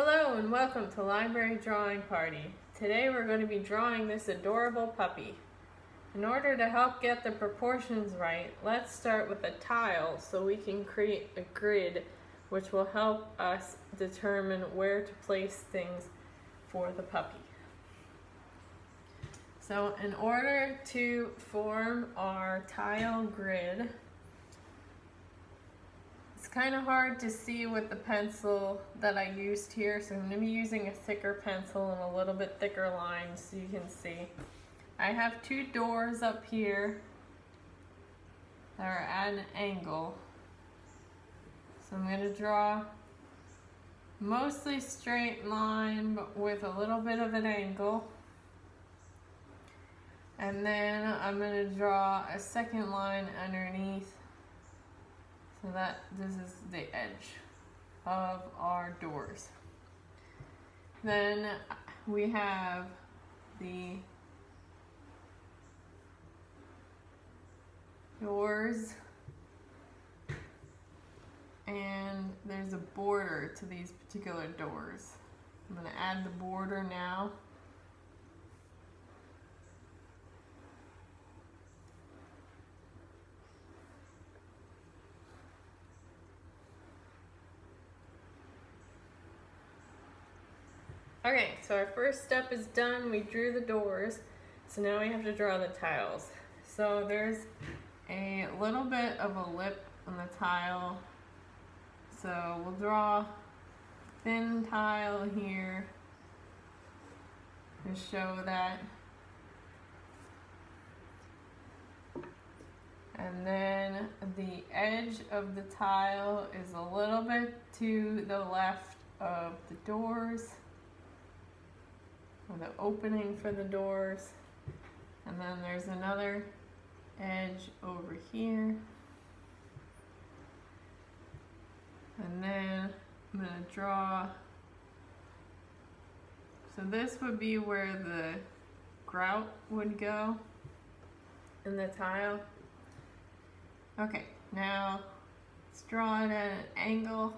Hello and welcome to Library Drawing Party. Today we're going to be drawing this adorable puppy. In order to help get the proportions right, let's start with a tile so we can create a grid which will help us determine where to place things for the puppy. So in order to form our tile grid, kind of hard to see with the pencil that I used here, so I'm going to be using a thicker pencil and a little bit thicker line so you can see. I have two doors up here that are at an angle. So I'm going to draw mostly straight line but with a little bit of an angle. And then I'm going to draw a second line underneath that this is the edge of our doors. Then we have the doors and there's a border to these particular doors. I'm going to add the border now. Okay, so our first step is done. We drew the doors. So now we have to draw the tiles. So there's a little bit of a lip on the tile. So we'll draw thin tile here to show that. And then the edge of the tile is a little bit to the left of the doors the opening for the doors. And then there's another edge over here. And then I'm to draw, so this would be where the grout would go in the tile. Okay, now let's draw it at an angle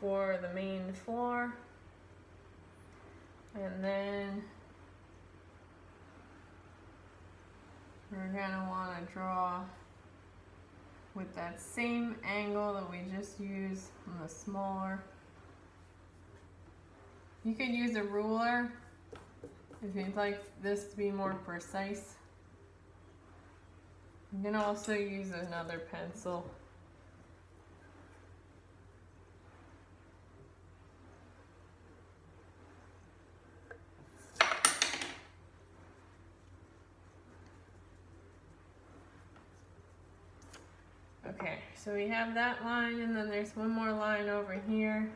for the main floor. And then we're gonna wanna draw with that same angle that we just used on the smaller. You could use a ruler if you'd like this to be more precise. You can also use another pencil. Okay, so we have that line and then there's one more line over here.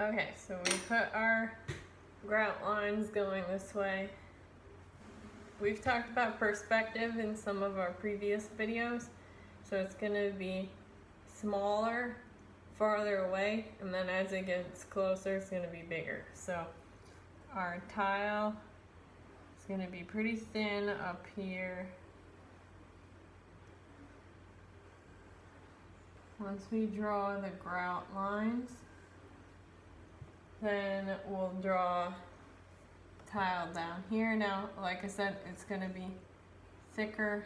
Okay, so we put our grout lines going this way. We've talked about perspective in some of our previous videos. So it's going to be smaller, farther away, and then as it gets closer, it's going to be bigger. So our tile is going to be pretty thin up here. Once we draw the grout lines, then we'll draw tile down here. Now, like I said, it's going to be thicker.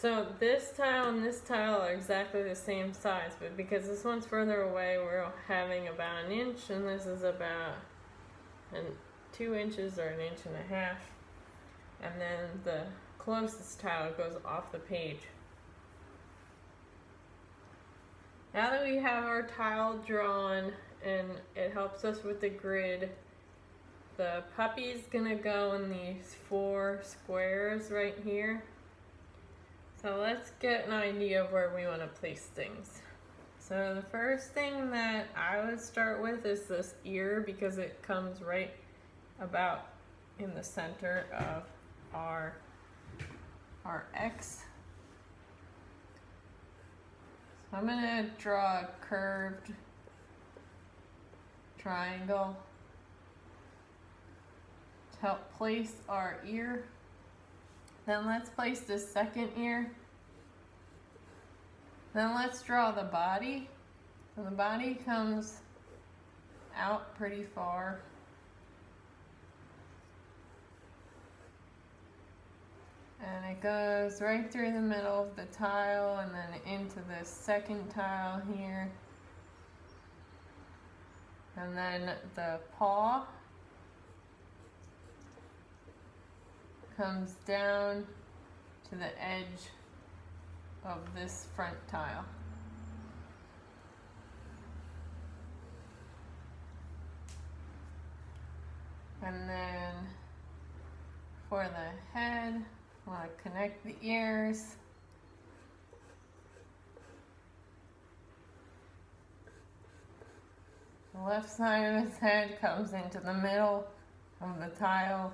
So this tile and this tile are exactly the same size, but because this one's further away, we're having about an inch, and this is about an two inches or an inch and a half. And then the closest tile goes off the page. Now that we have our tile drawn and it helps us with the grid, the puppy's gonna go in these four squares right here. So let's get an idea of where we wanna place things. so the first thing that I would start with is this ear because it comes right about in the center of our our X. So I'm gonna draw a curved triangle to help place our ear. Then let's place the second ear. Then let's draw the body. So the body comes out pretty far. And it goes right through the middle of the tile and then into the second tile here. And then the paw comes down to the edge of this front tile. And then for the head, want to connect the ears. The left side of his head comes into the middle of the tile.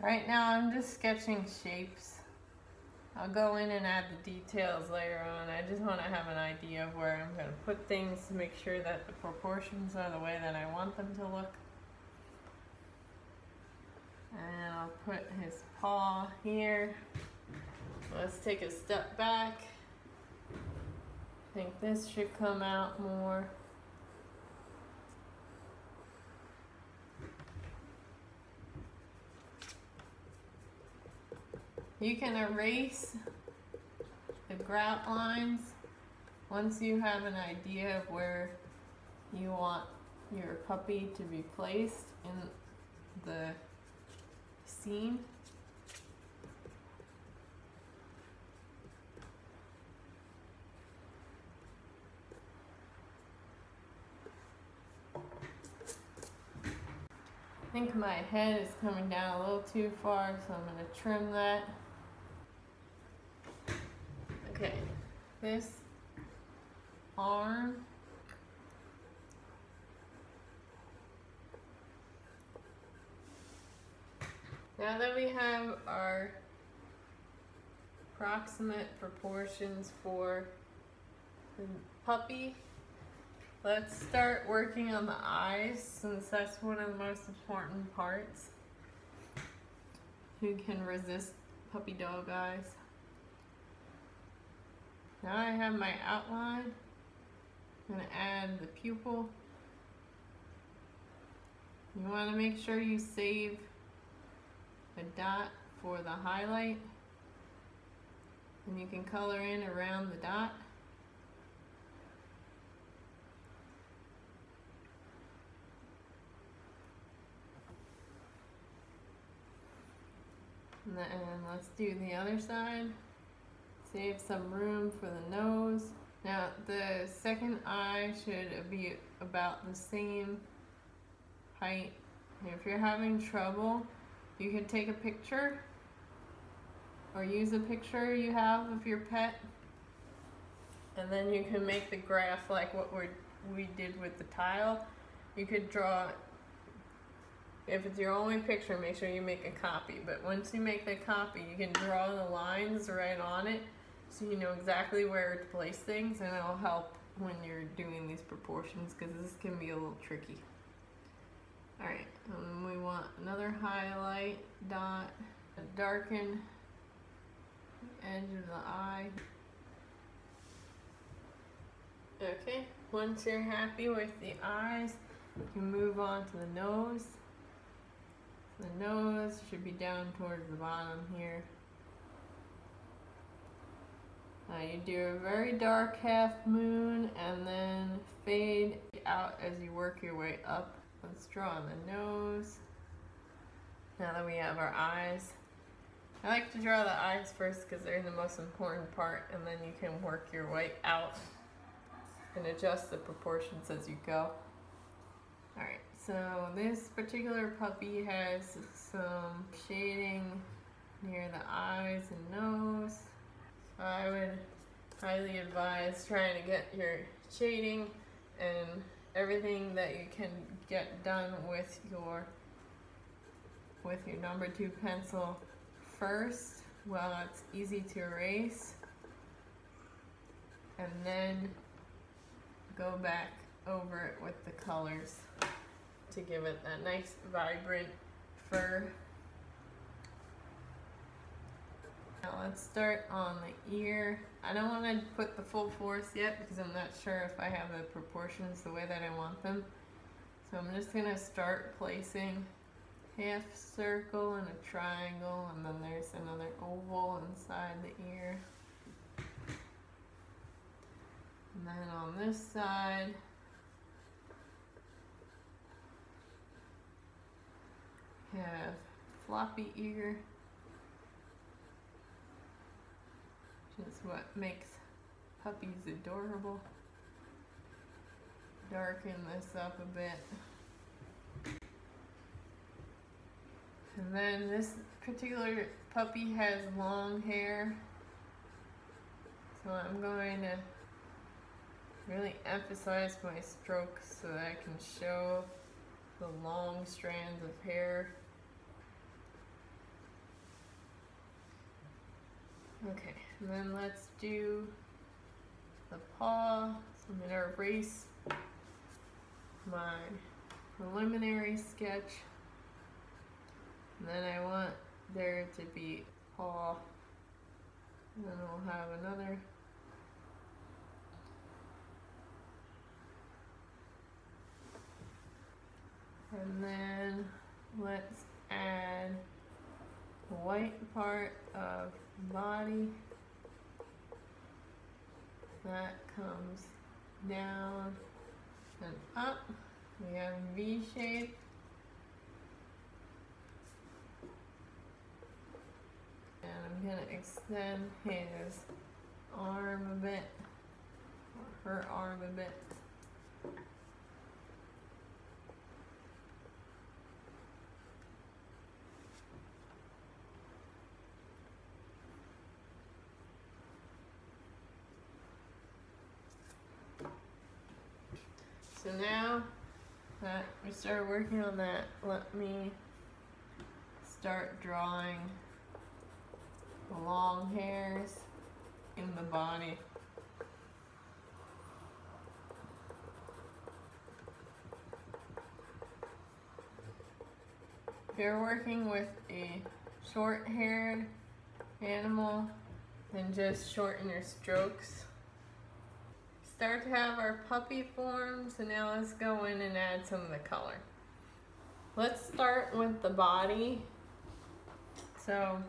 Right now I'm just sketching shapes. I'll go in and add the details later on. I just want to have an idea of where I'm going to put things to make sure that the proportions are the way that I want them to look. And I'll put his paw here. Let's take a step back. I think this should come out more. You can erase the grout lines once you have an idea of where you want your puppy to be placed in the I think my head is coming down a little too far, so I'm going to trim that. Okay, this arm Now that we have our approximate proportions for the puppy, let's start working on the eyes since that's one of the most important parts. Who can resist puppy dog eyes? Now I have my outline. I'm going to add the pupil. You want to make sure you save a dot for the highlight and you can color in around the dot. And, then, let's do the other side. Save some room for the nose. Now the second eye should be about the same height. If you're having trouble, you can take a picture or use a picture you have of your pet and then you can make the graph like what we we did with the tile. You could draw, if it's your only picture, make sure you make a copy. But once you make the copy, you can draw the lines right on it so you know exactly where to place things and it'll help when you're doing these proportions because this can be a little tricky. Alright, um, we want another highlight dot, darken edge of the eye. Okay, once you're happy with the eyes, you can move on to the nose. The nose should be down towards the bottom here. Uh, you do a very dark half moon and then fade out as you work your way up Let's draw on the nose. Now that we have our eyes. I like to draw the eyes first because they're the most important part and then you can work your way out and adjust the proportions as you go. Alright, so this particular puppy has some shading near the eyes and nose. So I would highly advise trying to get your shading and everything that you can get done with your with your number two pencil first while it's easy to erase and then go back over it with the colors to give it that nice vibrant fur. Now let's start on the ear. I don't want to put the full force yet because I'm not sure if I have the proportions the way that I want them. So I'm just going to start placing half circle and a triangle and then there's another oval inside the ear. And then on this side, have floppy ear, is what makes puppies adorable. Darken this up a bit. And then this particular puppy has long hair. So I'm going to really emphasize my strokes so that I can show the long strands of hair. Okay, and then let's do the paw. So I'm to erase my preliminary sketch. And then I want there to be paw. And then we'll have another And then let's add the white part of body. That comes down and up. We have V shape. And I'm to extend his arm a bit, or her arm a bit. So now that we started working on that, let me start drawing the long hairs in the body. If you're working with a short-haired animal, then just shorten your strokes start to have our puppy form, so now let's go in and add some of the color. Let's start with the body. So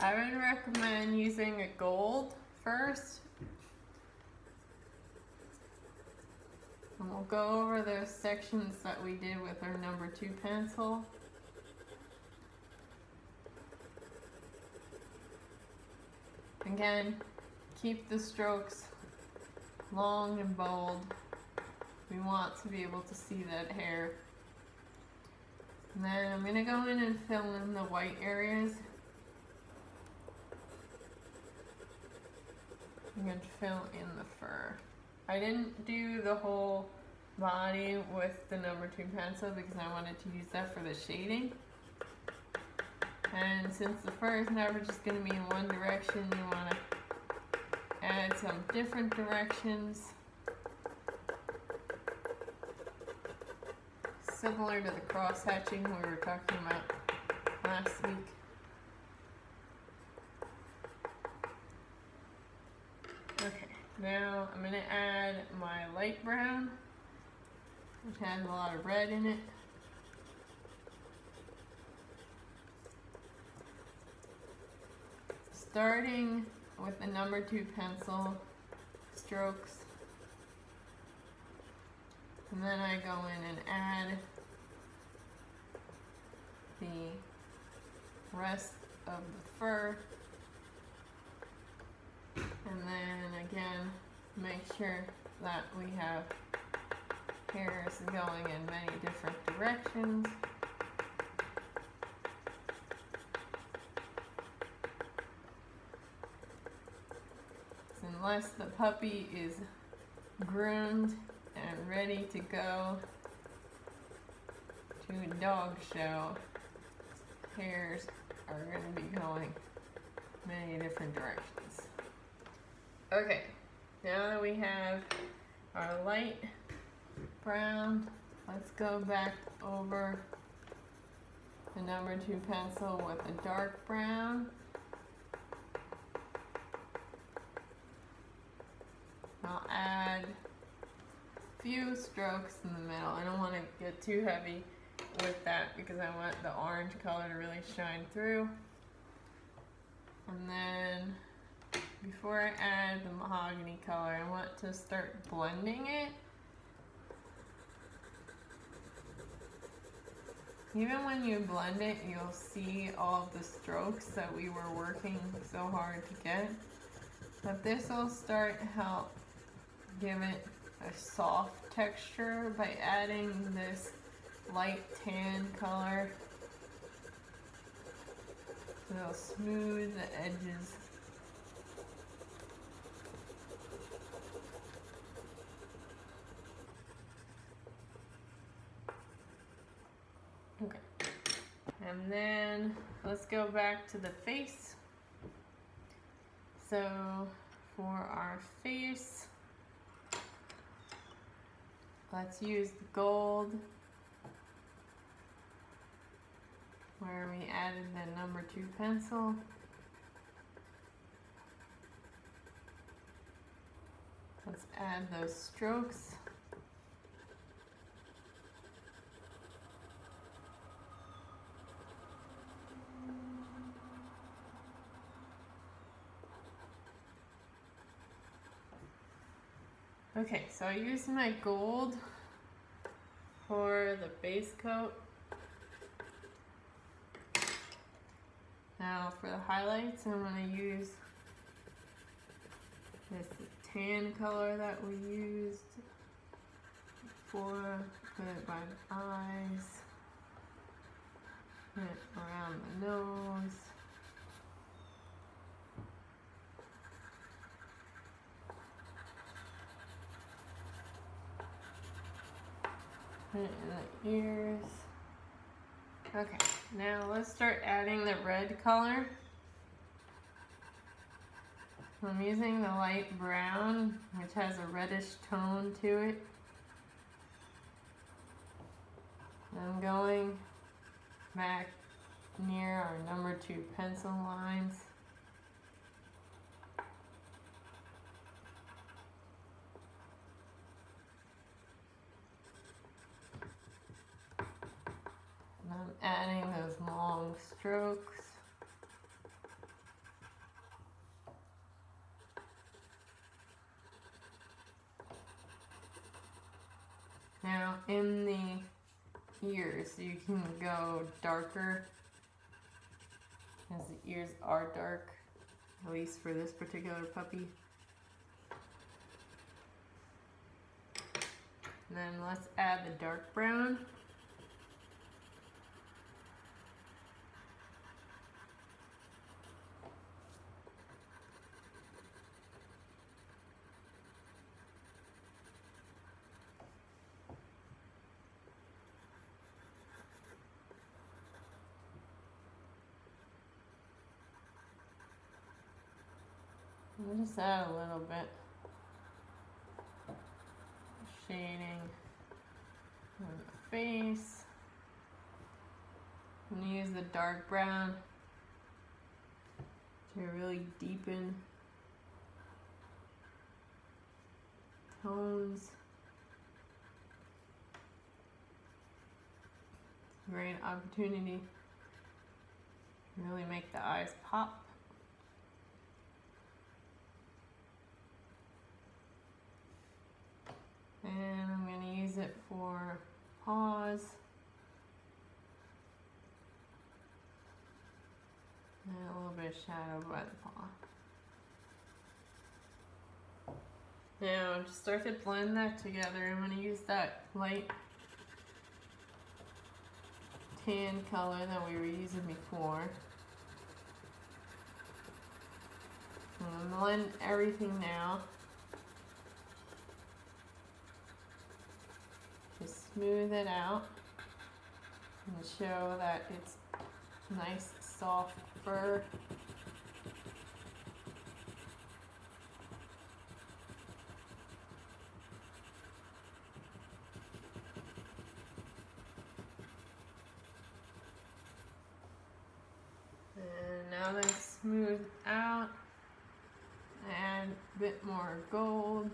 I would recommend using a gold first. And we'll go over those sections that we did with our number two pencil. Again, keep the strokes long and bold. We want to be able to see that hair. And then I'm going to go in and fill in the white areas. I'm going to fill in the fur. I didn't do the whole body with the number two pencil because I wanted to use that for the shading. And since the fur is never just going to be in one direction, you want to add some different directions. Similar to the cross hatching we were talking about last week. Okay, now I'm going to add my light brown, which has a lot of red in it. Starting with the number two pencil strokes. And then I go in and add the rest of the fur. And then again, make sure that we have hairs going in many different directions. Unless the puppy is groomed and ready to go to a dog show, hairs are going to be going many different directions. Okay, now that we have our light brown, let's go back over the number two pencil with a dark brown. I'll add a few strokes in the middle. I don't want to get too heavy with that because I want the orange color to really shine through. And then before I add the mahogany color, I want to start blending it. Even when you blend it, you'll see all the strokes that we were working so hard to get. But this will start help give it a soft texture by adding this light tan color. So It'll smooth the edges. Okay. And then let's go back to the face. So for our face, let's use the gold where we added the number two pencil. Let's add those strokes. Okay, so I used my gold for the base coat. Now for the highlights, I'm going to use this tan color that we used for Put it by the eyes, put it around the nose. Put it in the ears. Okay, now let's start adding the red color. I'm using the light brown, which has a reddish tone to it. I'm going back near our number two pencil lines. And I'm adding those long strokes. Now in the ears, you can go darker as the ears are dark, at least for this particular puppy. And then let's add the dark brown. Just add a little bit shading on the face. I'm gonna use the dark brown to really deepen tones. Great opportunity really make the eyes pop. And I'm going to use it for paws. And a little bit of shadow by the paw. Now, to start to blend that together, I'm going to use that light tan color that we were using before. I'm gonna blend everything now. Just smooth it out and show that it's nice soft fur. And now that's smooth out, add a bit more gold.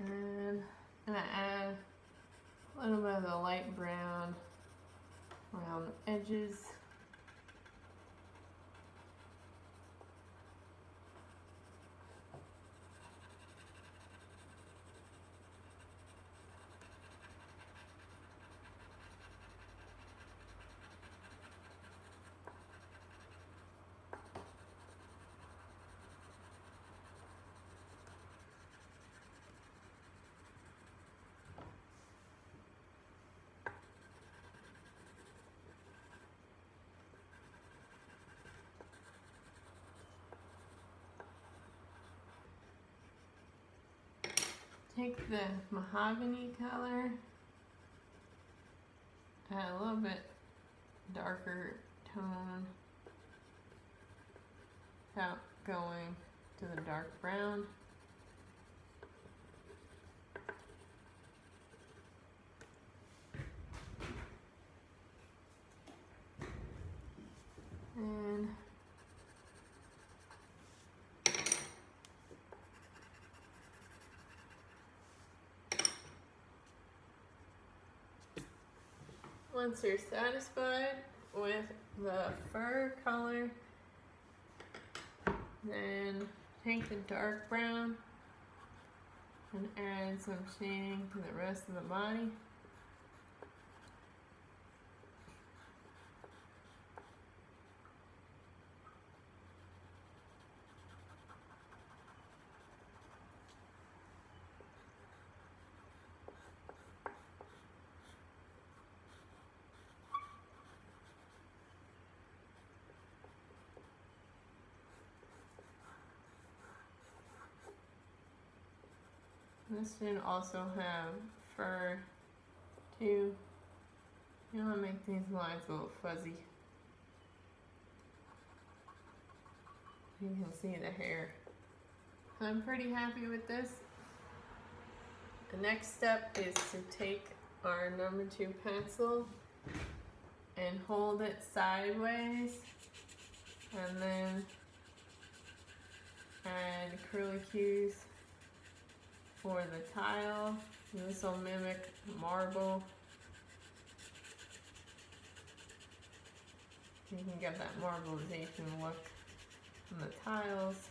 And I'm gonna add a little bit of the light brown around the edges. Take the mahogany color, add a little bit darker tone without going to the dark brown. And once you're satisfied with the fur color, then take the dark brown and add some shading to the rest of the body. This should also have fur too. You want to make these lines a little fuzzy. You can see the hair. I'm pretty happy with this. The next step is to take our number two pencil and hold it sideways and then add curlicues for the tile. This will mimic marble. You can get that marbleization look on the tiles.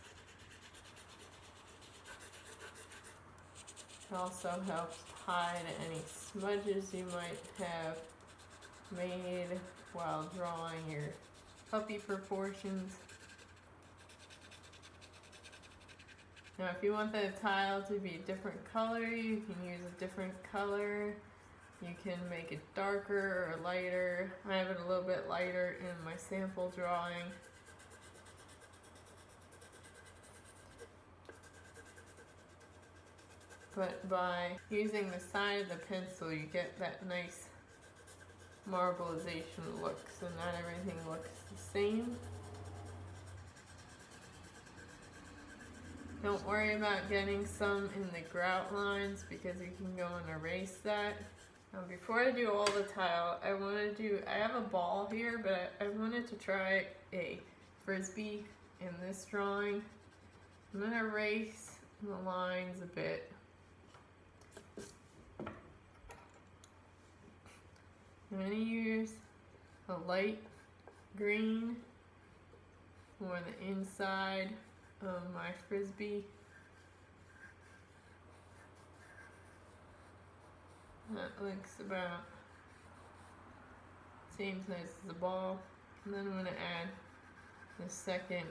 It also helps hide any smudges you might have made while drawing your puppy proportions. Now if you want the tile to be a different color, you can use a different color. You can make it darker or lighter. I have it a little bit lighter in my sample drawing. But by using the side of the pencil, you get that nice marbleization look, so not everything looks the same. Don't worry about getting some in the grout lines because you can go and erase that. Now before I do all the tile, I want to do, I have a ball here, but I, wanted to try a frisbee in this drawing. I'm going to erase the lines a bit. I'm going to use a light green for the inside of my frisbee. That looks about same size as the ball. And then I'm gonna add the second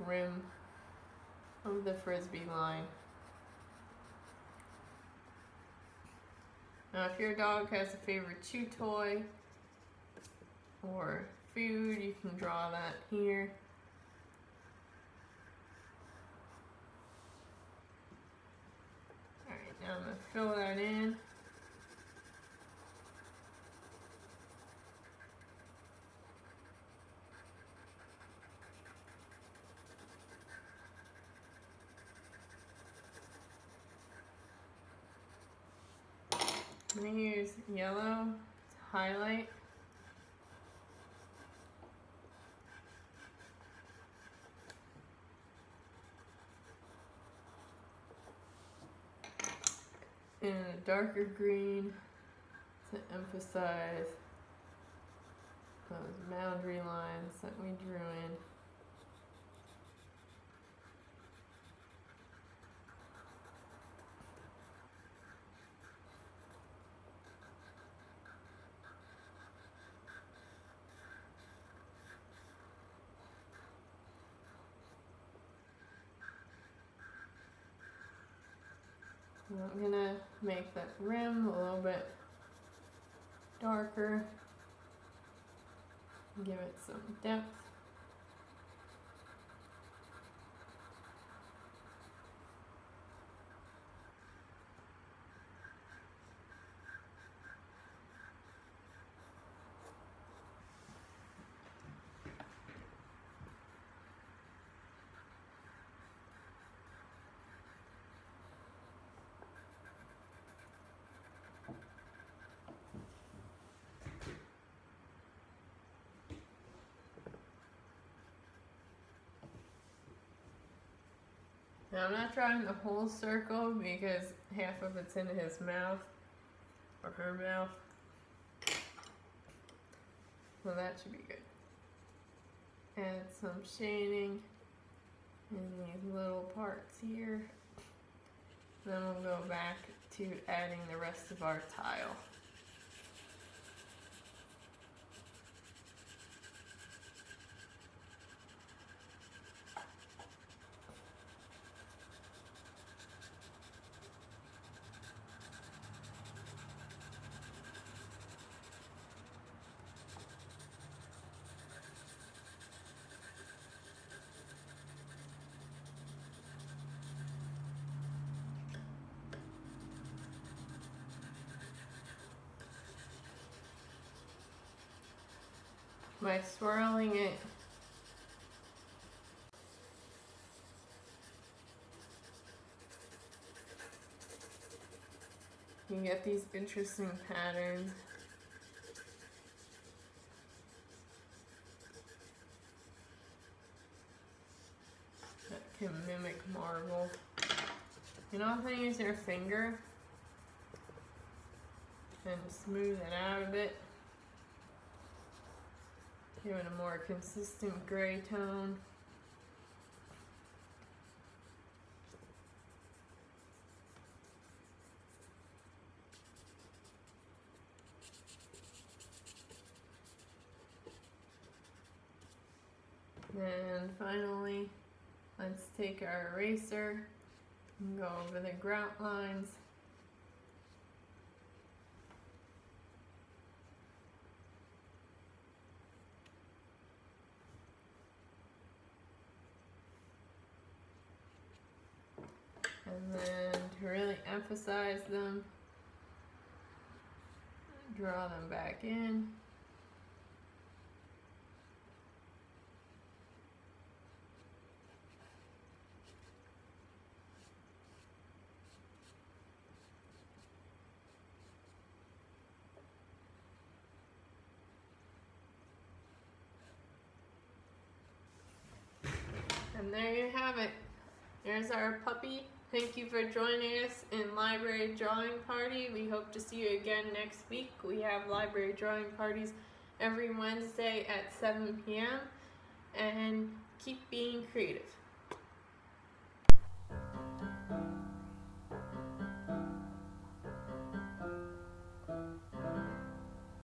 rim of the frisbee line. Now if your dog has a favorite chew toy or food, you can draw that here. I'm to fill that in. I'm going to use yellow to highlight. And a darker green to emphasize those boundary lines that we drew in. I'm gonna make that rim a little bit darker, give it some depth. Now I'm not drawing the whole circle because half of it's in his mouth or her mouth. So that should be good. Add some shading in these little parts here. Then we'll go back to adding the rest of our tile. By swirling it you get these interesting patterns that can mimic marble. You can I use your finger and smooth it out a bit. It a more consistent gray tone. And finally, let's take our eraser and go over the grout lines. And then to really emphasize them, draw them back in. And there you have it. There's our puppy. Thank you for joining us in Library Drawing Party. We hope to see you again next week. We have library drawing parties every Wednesday at 7 p.m. And keep being creative.